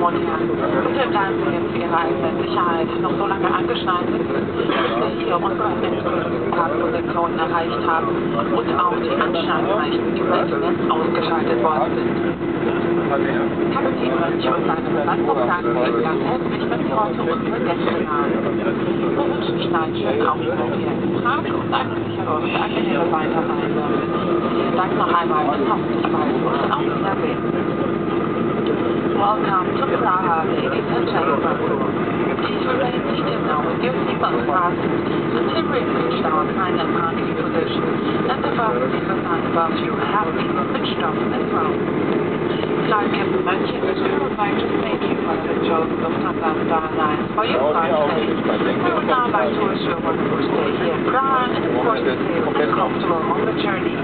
formulieren. Mittelbleiben wir jetzt ihre eigene Sicherheit noch so lange angeschnallt sind, bis wir hier unsere endgültigen Parkpositionen erreicht haben und auch die Anschaltreichen über die Netz ausgeschaltet worden sind. Kapitän Mönch und seine Besatzung sagen wir Ihnen ganz herzlich, dass Sie heute unsere Gäste waren. Wir wünschen Ihnen einen schönen Aufenthalt hier in Prag und eine sichere und angenehme Weiterreise. Vielen Dank noch einmal und hoffentlich bald. Auf Wiedersehen. Welcome to Praha, ladies and gentlemen. Please remain seated now with your seatbelt fastened until we've reached our final parking position and the fasten sign above you have been switched off as well. Flight Captain Matthew would like to thank you for the chosen Lufthansa Star Alliance for your flight. We would now like to wish you a wonderful stay here in Praha and of course safe and comfortable on the journey.